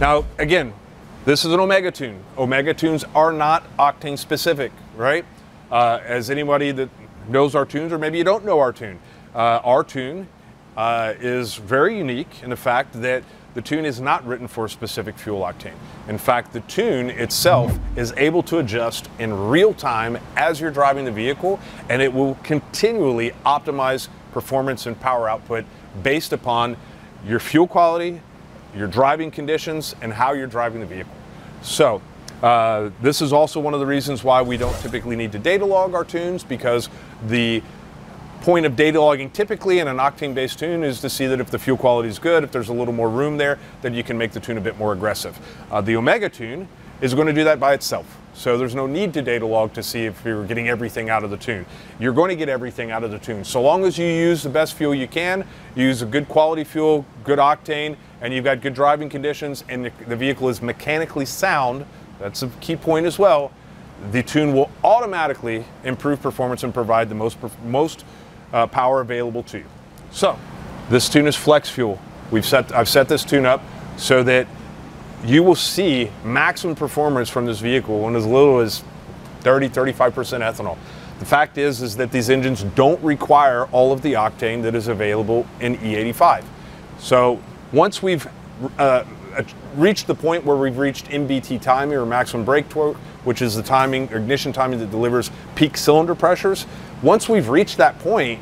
Now, again, this is an Omega tune. Omega tunes are not octane specific, right? Uh, as anybody that knows our tunes, or maybe you don't know our tune, uh, our tune uh, is very unique in the fact that the tune is not written for a specific fuel octane. In fact, the tune itself is able to adjust in real time as you're driving the vehicle, and it will continually optimize performance and power output based upon your fuel quality, your driving conditions, and how you're driving the vehicle. So, uh, this is also one of the reasons why we don't typically need to data log our tunes because the point of data logging typically in an octane based tune is to see that if the fuel quality is good, if there's a little more room there, then you can make the tune a bit more aggressive. Uh, the Omega tune is going to do that by itself. So there's no need to data log to see if you're getting everything out of the tune. You're going to get everything out of the tune. So long as you use the best fuel you can, use a good quality fuel, good octane, and you've got good driving conditions and the vehicle is mechanically sound, that's a key point as well, the tune will automatically improve performance and provide the most, most uh, power available to you. So this tune is flex fuel. We've set, I've set this tune up so that you will see maximum performance from this vehicle in as little as 30, 35% ethanol. The fact is, is that these engines don't require all of the octane that is available in E85. So once we've uh, reached the point where we've reached MBT timing or maximum brake torque, which is the timing, ignition timing that delivers peak cylinder pressures, once we've reached that point,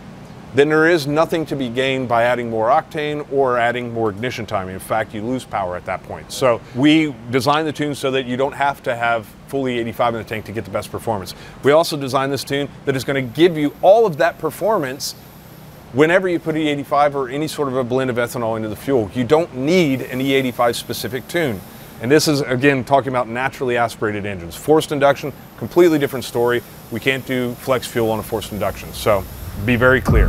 then there is nothing to be gained by adding more octane or adding more ignition timing. In fact, you lose power at that point. So we design the tune so that you don't have to have full E85 in the tank to get the best performance. We also designed this tune that is going to give you all of that performance whenever you put E85 or any sort of a blend of ethanol into the fuel. You don't need an E85 specific tune. And this is, again, talking about naturally aspirated engines. Forced induction, completely different story. We can't do flex fuel on a forced induction. So be very clear.